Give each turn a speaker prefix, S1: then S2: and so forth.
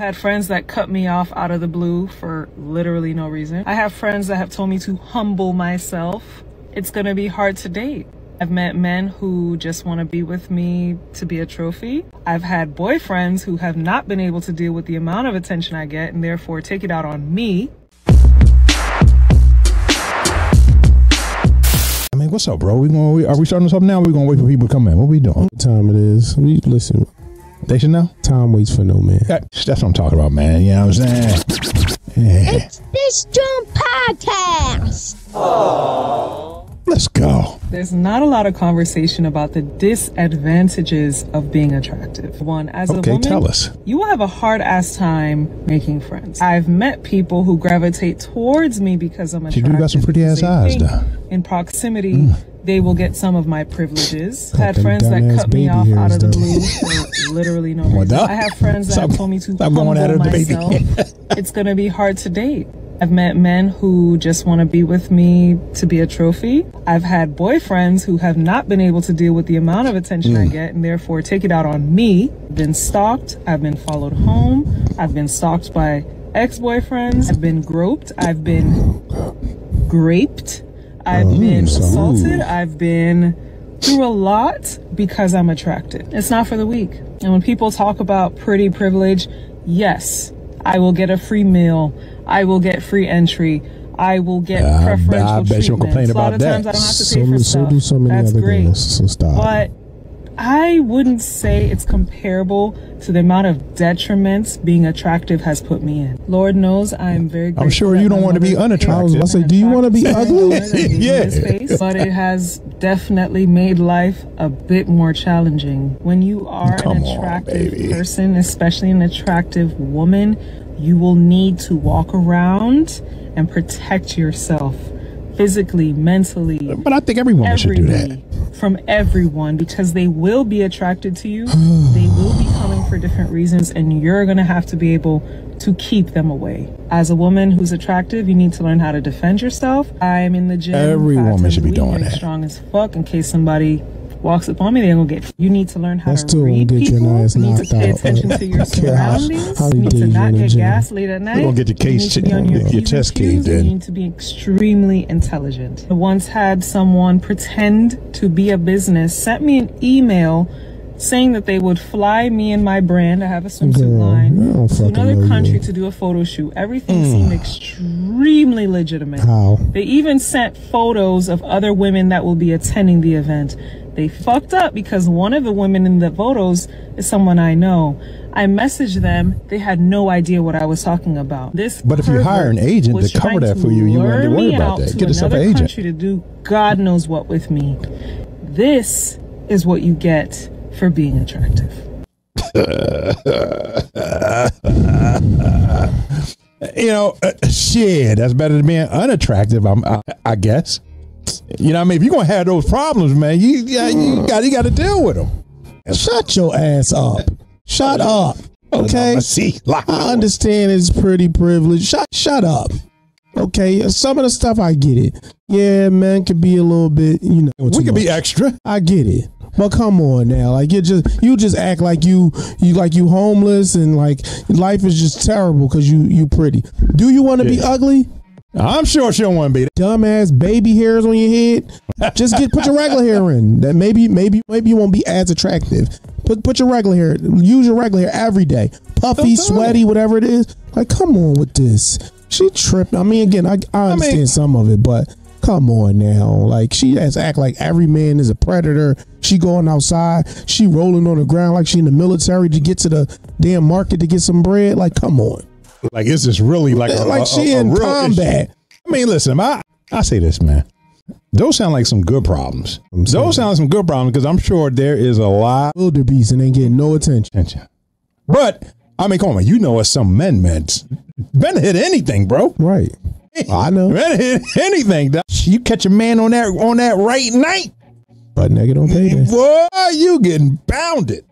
S1: Had friends that cut me off out of the blue for literally no reason. I have friends that have told me to humble myself. It's gonna be hard to date. I've met men who just want to be with me to be a trophy. I've had boyfriends who have not been able to deal with the amount of attention I get and therefore take it out on me.
S2: I mean, what's up, bro? We going? Are we starting something now? Or we gonna wait for people to come in? What we doing?
S3: What time it is? We, listen,
S2: They should know.
S3: time waits for no man.
S2: That- That's what I'm talking about, man. You know what I'm saying? Yeah.
S4: It's Dis'JAWN podcast.
S2: Let's go.
S1: There's not a lot of conversation about the disadvantages of being attractive. One, as a woman,
S2: tell us.
S1: you will have a hard ass time making friends. I've met people who gravitate towards me because I'm
S2: She
S1: You
S2: do got some pretty ass eyes, though. Mm.
S1: In proximity, they will get some of my privileges. I
S3: Had
S1: friends that cut me off out of the blue for literally no reason. I have friends that
S2: Stop-
S1: told me to
S2: stop going her, baby.
S1: myself. it's gonna be hard to date. I've met men who just want to be with me to be a trophy. I've had boyfriends who have not been able to deal with the amount of attention I mm. get and therefore take it out on me. Been stalked. I've been followed home. I've been stalked by ex-boyfriends. I've been groped. I've been oh, graped. I've oh, been assaulted. I've been through a lot because I'm attractive. It's not for the weak. And when people talk about pretty privilege, yes, I will get a free meal. I will get free entry. I will get
S2: I-
S1: preferential
S2: I bet you
S1: treatment.
S2: complain
S1: a lot
S2: about
S1: of times
S2: that.
S1: I don't have to
S3: So,
S1: pay for
S3: so
S1: stuff.
S3: do so many
S1: That's
S3: other
S1: great.
S3: things. So stop.
S1: But I wouldn't say it's comparable to the amount of detriments being attractive has put me in. Lord knows I'm very.
S2: Good.
S1: I'm
S2: sure you don't wanna be unattractive.
S3: I to say, do you wanna be ugly?
S1: woman that gave me
S2: Yeah.
S1: space, but it has definitely made life a bit more challenging. When you are
S2: Come
S1: an attractive
S2: baby.
S1: person, especially an attractive woman, you will need to walk around and protect yourself physically, mentally,
S2: But I think every woman should do that.
S1: From everyone because they will be attracted to you. they will be coming for different reasons, and you're gonna have to be able to keep them away. As a woman who's attractive, you need to learn how to defend yourself. I'm in the gym.
S2: Every woman should be doing that.
S1: Strong as fuck in case somebody walks up on me, they're gonna get. You need to learn how
S3: That's
S1: to
S3: still
S1: read
S3: gonna get your
S1: people.
S3: ass
S1: you need
S3: knocked
S1: to pay
S3: out.
S1: Uh, attention to your
S3: I how-
S1: surroundings.
S3: how
S1: you need to not
S3: you're in the
S1: get
S3: gym.
S1: gas late at night.
S2: gonna get your case
S1: need to
S2: ch-
S1: be your,
S2: your
S1: P's and
S2: caved in.
S1: You need to be extremely intelligent. I once had someone pretend to be a business, sent me an email saying that they would fly me and my brand, I have a swimsuit
S3: Girl,
S1: line, to
S3: fucking know
S1: another
S3: you.
S1: country to do a photo shoot. Everything seemed extremely legitimate.
S3: How?
S1: They even sent photos of other women that will be attending the event. They fucked up because one of the women in the photos is someone I know. I messaged them. They had no idea what I was talking about. This
S2: But if you hire an agent to cover that for you, you wouldn't have to worry about that. Get yourself an agent.
S1: to do God knows what with me. This is what you get for being attractive.
S2: You know, uh, shit, that's better than being unattractive. I'm, I, I guess. You know, what I mean, if you're gonna have those problems, man, you yeah, you got you hmm. got to deal with them.
S3: Shut your ass up. Shut up. Okay.
S2: See,
S3: I understand it's pretty privileged. Shut shut up. Okay. Some of the stuff I get it. Yeah, man could be a little bit, you know.
S2: we could be extra.
S3: I get it. But come on now, like you just you just act like you you like you homeless and like life is just terrible because you you pretty. Do you want to be ugly?
S2: I'm sure she don't want to be.
S3: Dumbass baby hairs on your head. Just get put your regular hair in. That maybe maybe maybe you won't be as attractive. Put put your regular hair. Use your regular hair every day. Puffy, sweaty, whatever it is. Like come on with this. She tripped. I mean, again, I, I understand
S2: mean-
S3: some of it, but come on now. Like she has act like every man is a predator. She going outside. She rolling on the ground like she in the military to get to the damn market to get some bread. Like come on.
S2: Like it's just really like a,
S3: like she
S2: a- a
S3: in combat.
S2: issue. I mean, listen, I I say this, man. Those sound like some good problems.
S3: I'm saying.
S2: Those sound like some good problems because I'm sure there is a lot
S3: Wildebeest and ain't getting no attention.
S2: But I mean, come on, you know, as some men, man, men hit anything, bro.
S3: Right. I know.
S2: Men hit anything. dog. You catch a man on that on that right night,
S3: But nigga don't pay
S2: boy, you getting bounded.